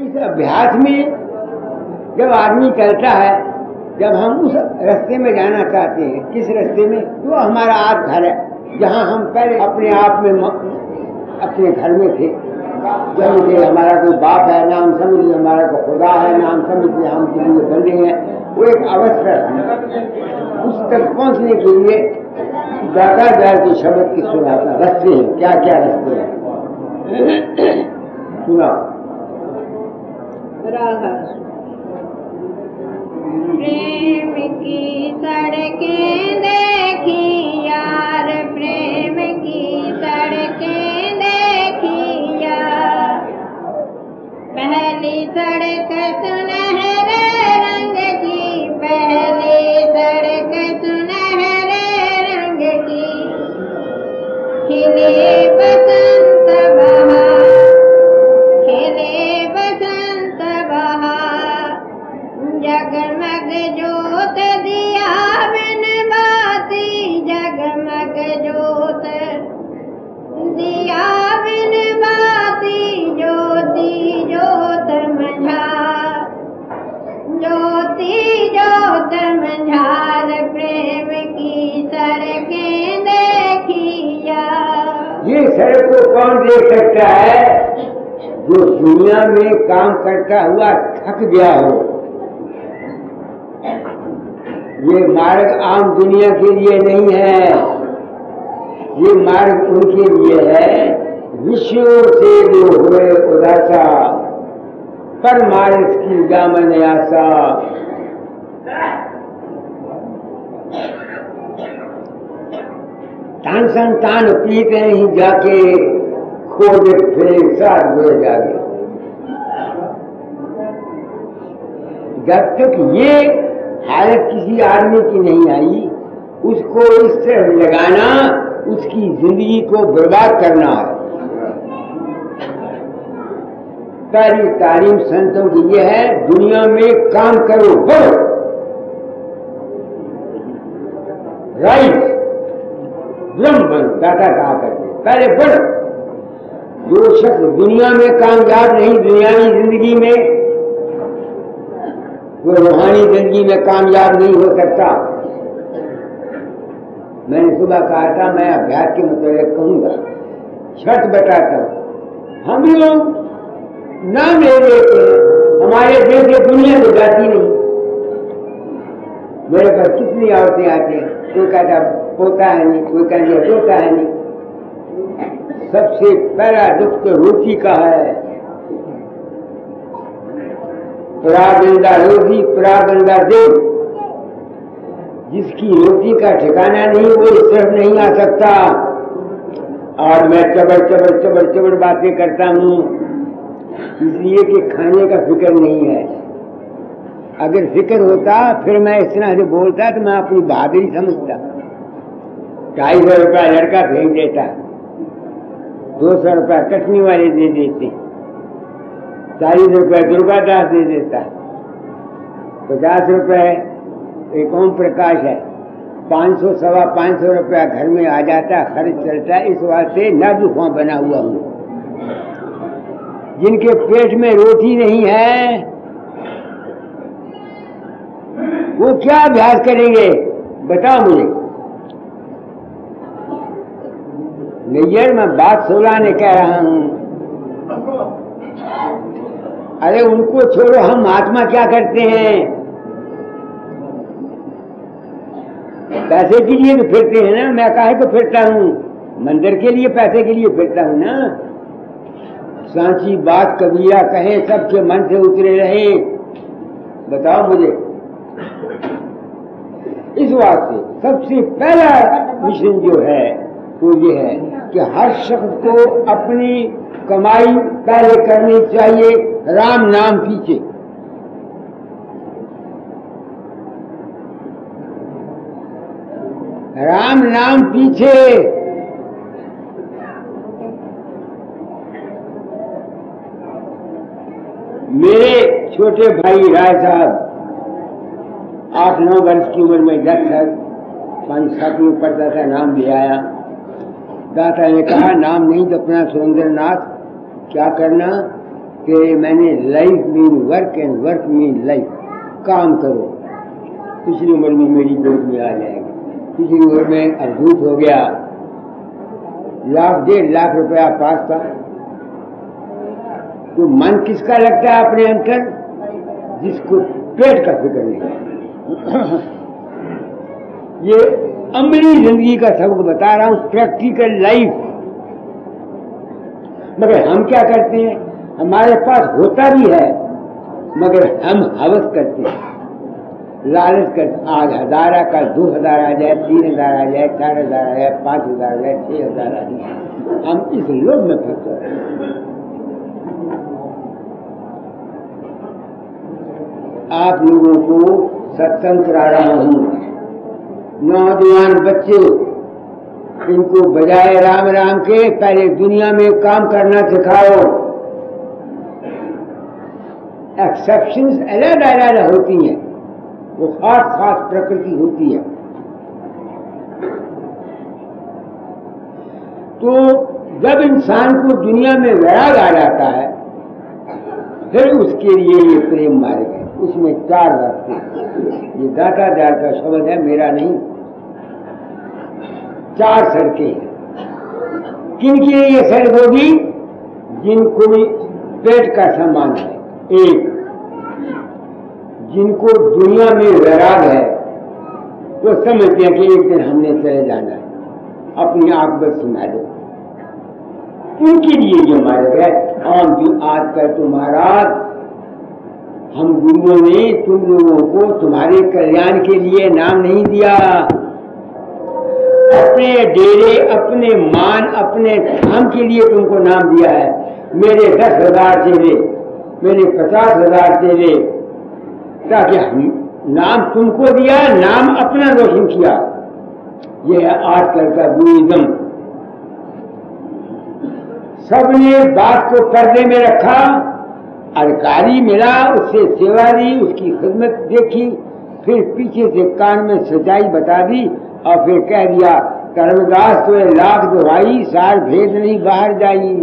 इस अभ्यास में जब आदमी चलता है, जब हम उस रास्ते में जाना चाहते हैं, किस रास्ते में? जो हमारा आप घर है, जहाँ हम पहले अपने आप में अपने घर में थे। जब हमारा कोई बाप है, नाम समझ लिया हमारा कोई खुदा है, नाम समझ लिया हम किसी बंदे हैं, वो एक अवसर है। उस तक पहुँचने के लिए दादा दयाल के शब्द की सुनाता रस्ते हैं क्या क्या रस्ते हैं? सुना प्रेम की सड़कें देखी यार प्रेम की सड़कें देखी यार, पहली सड़क सुनहरे रंग की। पहली सड़क सुनहरे रंग की। सकता है? जो दुनिया में काम करता हुआ थक गया हो। ये मार्ग आम दुनिया के लिए नहीं है। ये मार्ग उनके लिए है। विश्व से जो हुए उदासा। पर मार्ग की दामन आशा। तान संतान पीते ही जाके। खोज फिरे साथ हुए जागे जब तक ये हालत किसी आदमी की नहीं आई, उसको इस तरह लगाना, उसकी ज़िंदगी को बर्बाद करना है। पहली तालीम संतों की यह है, दुनिया में काम करो, बढ़ो। राइट ब्रह्म बनो दादा कहा करते पहले बढ़ो। जो शख्स दुनिया में कामयाब नहीं, दुनियावी ज़िंदगी में। वो रूहानी ज़िंदगी में कामयाब नहीं हो सकता। मैंने सुबह कहा था, मैं अभ्यास के मुताबिक कहूँगा, शर्त बताता हूँ, हम लोग नाम ले लेते हमारे देश से दुनिया में जाती नहीं। मेरे पास कितनी औरतें आती हैं, कोई कहता पोता है नहीं, कोई कहती पोता है नहीं। सबसे पहला दुख तो रोटी का है। परागंदा रोटी परागंदा देव। जिसकी रोटी का ठिकाना नहीं, वो इस तरफ़ नहीं आ सकता। और मैं चबर चबर चबर चबड़ बातें करता हूँ। इसलिए कि खाने का फ़िक्र नहीं है। अगर फ़िक्र होता, फिर मैं इस तरह से बोलता तो मैं अपनी बहादुरी समझता। ढाई सौ रुपया लड़का फेंक देता। दो सौ रुपया कटनी वाले दे देते। चालीस रुपये दुर्गादास दे देता। पचास रुपये एक ओम प्रकाश है। पाँच सौ, सवा पाँच सौ रुपया घर में आ जाता, खर्च चलता, इस वास्ते न दुखा बना हुआ हूँ। जिनके पेट में रोटी नहीं है, वो क्या अभ्यास करेंगे? बताओ मुझे। नैयर मैं बात सोलाने कह रहा हूँ। अरे उनको छोड़ो, हम महात्मा क्या करते हैं? पैसे के लिए तो फिरते हैं ना, मैं काहे को फिरता हूँ? मंदिर के लिए पैसे के लिए फिरता हूँ ना। सांची, बात, कबीरा कहे, सबके मन से उतरे रहे। बताओ मुझे। इस बात से सबसे पहला मिशन जो है वो ये है कि हर शख्स को अपनी कमाई पहले करनी चाहिए, राम नाम पीछे। राम नाम पीछे। मेरे छोटे भाई राय साहब, आठ नौ वर्ष की उम्र में दस साल, पाँच सात में पढ़ता था, नाम ले आया। दाता ने कहा, नाम नहीं तो अपना सुरेंद्र नाथ क्या करना? कि मैंने life mean work and work mean life काम करो। पिछली उम्र में मेरी गोद में आ जाएगी। पिछली उम्र में अद्भुत हो गया। लाख, डेढ़ लाख रुपया पास था। तो मन किसका लगता है अपने अंतर जिसको पेट का फ़िक्र नहीं। ये अमली ज़िंदगी का सबक बता रहा हूँ प्रैक्टिकल लाइफ मगर हम क्या करते हैं? हमारे पास होता भी है, मगर हम हवस करते हैं। लालच कर, आज हज़ार का दो हज़ार आ जाए, तीन हज़ार आ जाए, चार हज़ार आ जाए, पाँच हज़ार आ जाए, छह हज़ार आ जाए। हम इस लोभ में फंस हैं। आप लोगों को सत्संग करा रहा हूँ। नौजवान बच्चे, इनको बजाय राम राम के पहले दुनिया में काम करना सिखाओ। एक्सेप्शन अलग अलग होती हैं, वो खास खास प्रकृति होती है। तो जब इंसान को दुनिया में वैराग आ जाता है, फिर उसके लिए ये प्रेम मार्ग है, उसमें चार रास्ते ये दाता दार का शब्द है, मेरा नहीं। चार सड़कें हैं। किन के ये सड़क होगी जिनको पेट का सम्मान है। एक, जिनको दुनिया में वैराग है, वो समझते हैं कि एक दिन हमने चले जाना है। अपनी आँख बस सुना दो। उनके लिए ये मार्ग है हम भी आजकल तो महाराज हम गुरुओं ने तुम लोगों को तुम्हारे कल्याण के लिए नाम नहीं दिया। अपने डेरे, अपने मान, अपने धाम के लिए तुमको नाम दिया है। मेरे दस हज़ार चेले, मेरे पचास हज़ार चेले, ताकि हम नाम तुमको दिया, नाम अपना रोशन किया। ये है आजकल का गुरुइज्म सबने बात को पर्दे में रखा, अधिकारी मिला, उससे सेवा दी उसकी खिदमत देखी, फिर पीछे से कान में सच्चाई बता दी और फिर कह दिया, कर्मदास तो लाख दुहाई, सार भेद नहीं, बाहर जाई।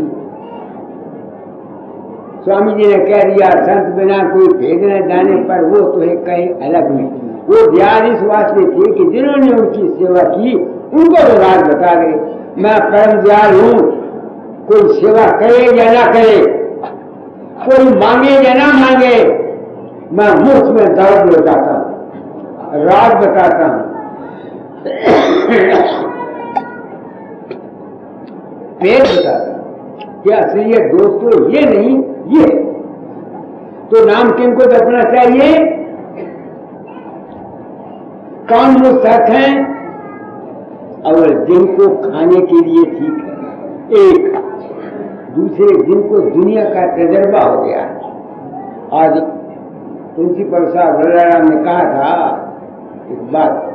स्वामी जी ने कह दिया, संत बिना कोई भेद न जाने, पर वो तो है कहे अलग में वो ध्यान इस वास्ते थे कि जिन्होंने उनकी सेवा की, उनको तो राज बता दे, मैं परम दयाल हूँ, कोई सेवा करे या ना करे, कोई मांगे या ना मांगे, मैं मुफ़्त में दर्द बताता हूँ, राज बताता हूँ। पेड़ बताता कि असलियत दोस्तों ये नहीं, ये। तो नाम किनको रखना चाहिए? कौन वो सच है? और जिनको खाने के लिए ठीक है। एक, दूसरे जिनको दुनिया का तजर्बा हो गया। आज प्रिंसिपल साहब राम ने कहा था, एक बात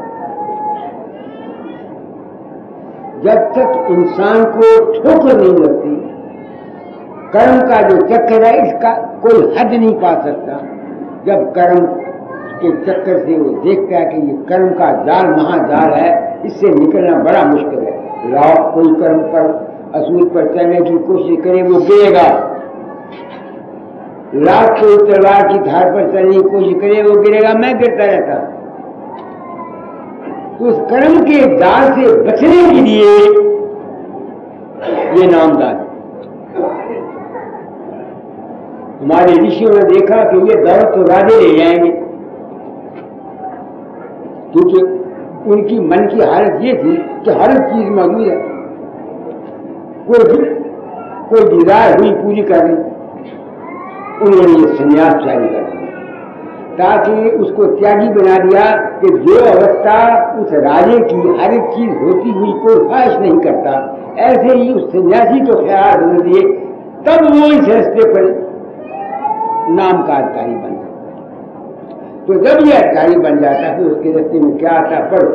जब तक इंसान को ठोकर नहीं लगती, कर्म का जो चक्कर है, इसका कोई हद नहीं पा सकता। जब कर्म के चक्कर से वो देखता है कि ये कर्म का जाल, महाजाल है, इससे निकलना बड़ा मुश्किल है। लाओ कोई कर्म पर, असूल पर चलने की कोशिश करे, वो गिरेगा। लाख कोई तलवार की धार पर चलने की कोशिश करे, वो गिरेगा। मैं गिरता रहता हूँ। तो उस कर्म के जाल से बचने के लिए ये नामदान हमारे ऋषियों ने देखा कि ये दौलत तो राजे ले जाएँगे। क्योंकि उनकी मन की हालत ये थी कि हर चीज़ मौजूद है। कोई कोई डिज़ायर हुई पूरी करनी। उन्होंने ये संन्यास जारी कर दिया। ताकि उसको त्यागी बना दिया कि जो अवस्था उस राजे की हर एक चीज़ होती हुई कोई ख्वाहिश नहीं करता। ऐसे ही उस सन्यासी को ख्याल बदल दिए, तब वो इस रस्ते पर नाम का अधिकारी बन जाता तो जब ये अधिकारी बन जाता है तो उसके रस्ते में क्या आता पढ़ो।